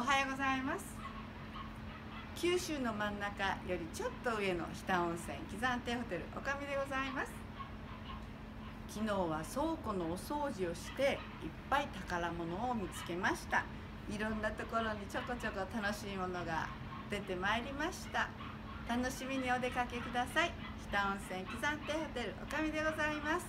おはようございます。九州の真ん中よりちょっと上の日田温泉喜山亭ホテルおかみでございます。昨日は倉庫のお掃除をしていっぱい宝物を見つけました。いろんなところにちょこちょこ楽しいものが出てまいりました。楽しみにお出かけください。日田温泉喜山亭ホテルおかみでございます。